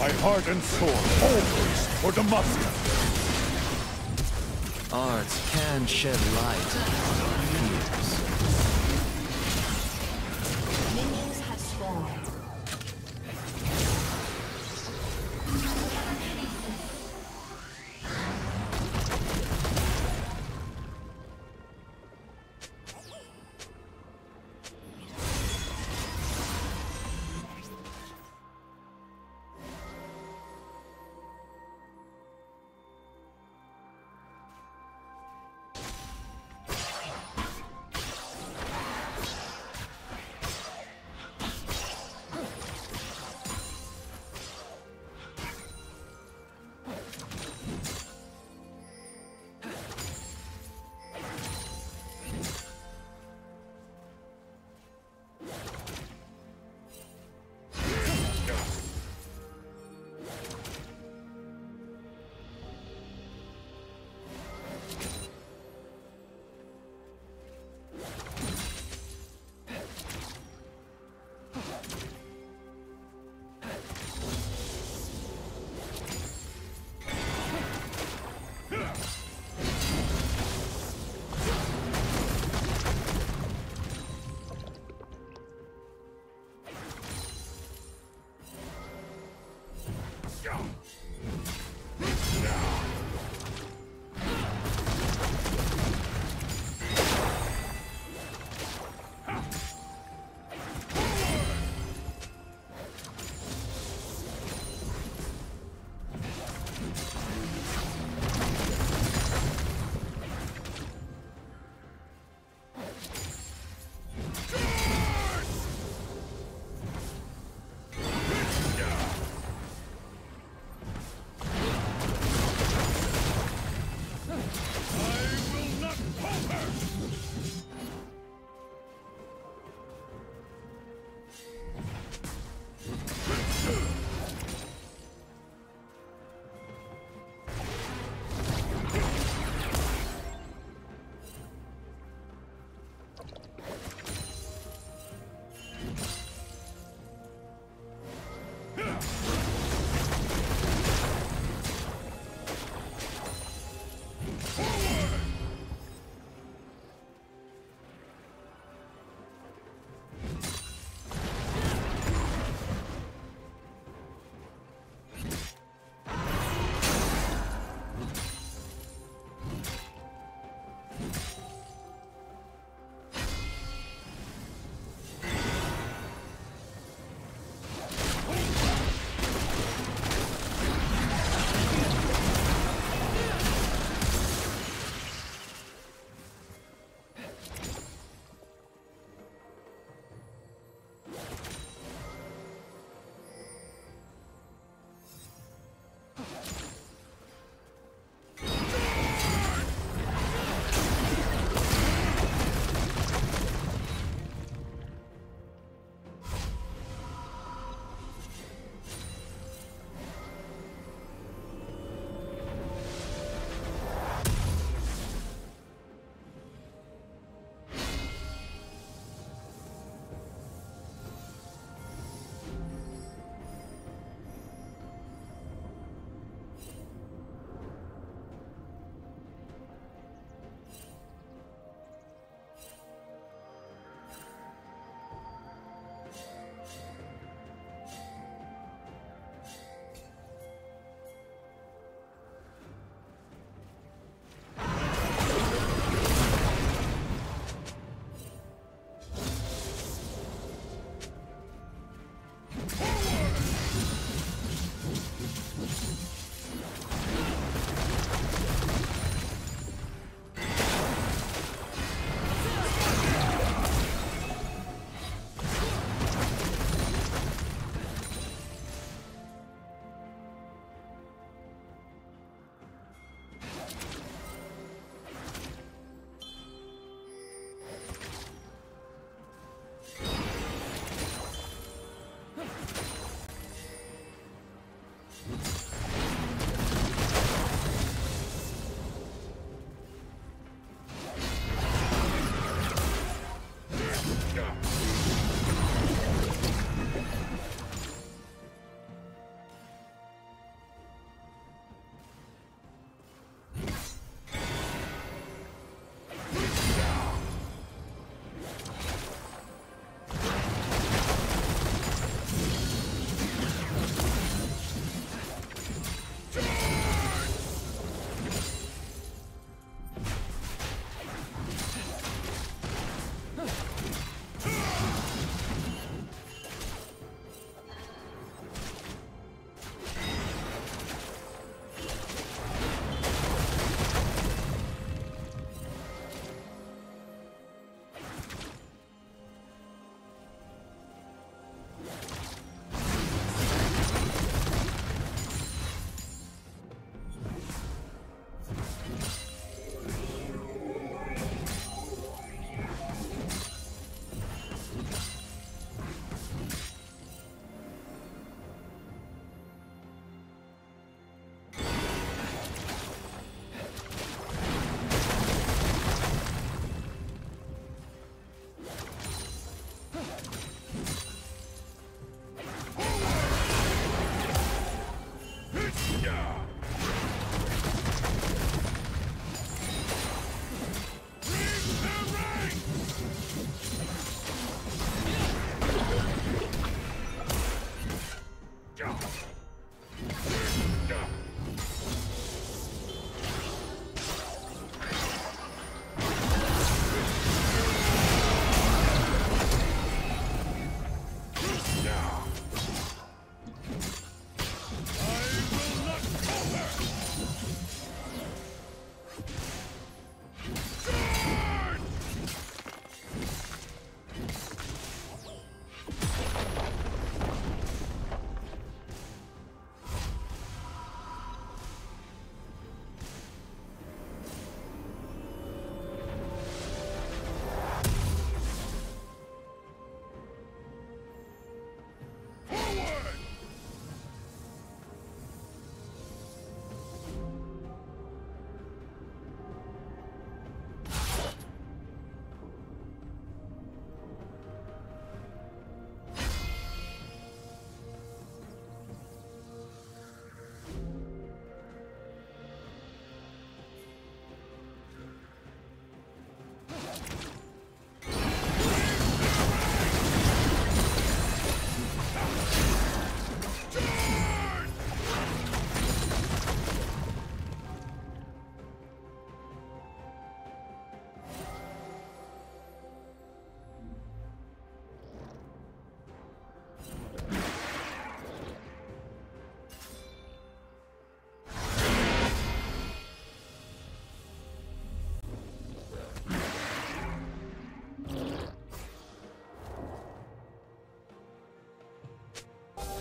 My heart and soul, always for Demacia. Arts can shed light on fears.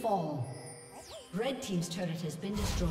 fall. Red Team's turret has been destroyed.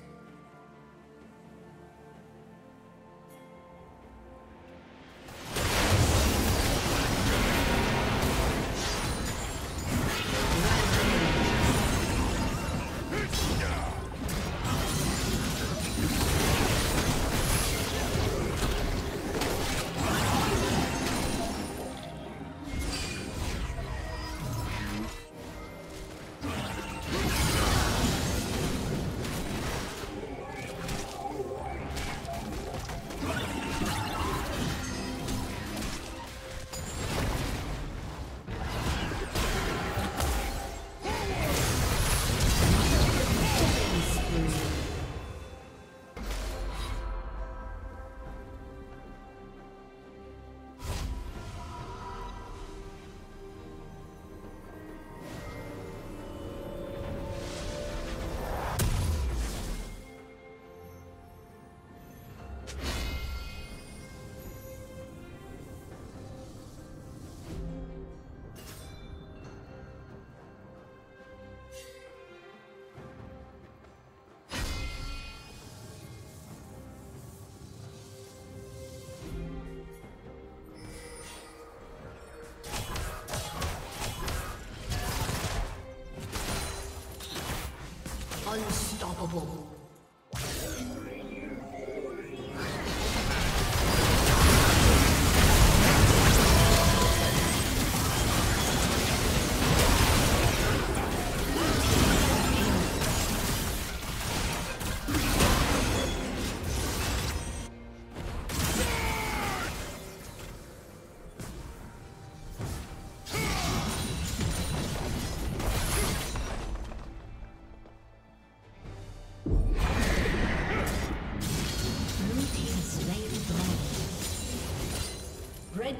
Unstoppable.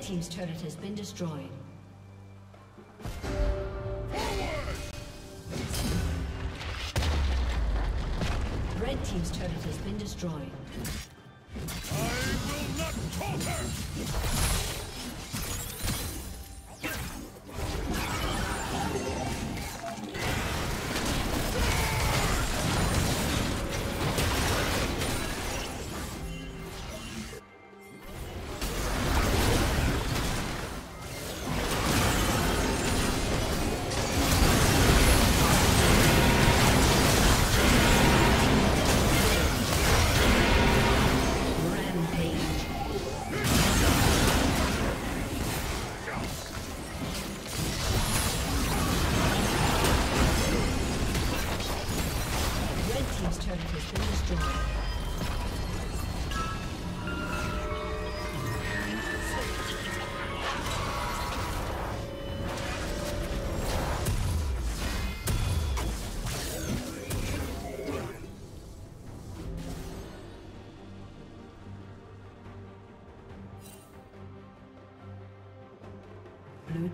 Red team's turret has been destroyed. Red team's turret has been destroyed.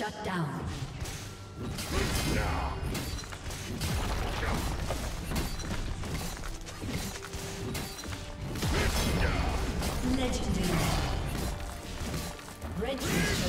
Shut down. Legendary. Red team's.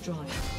destroyed.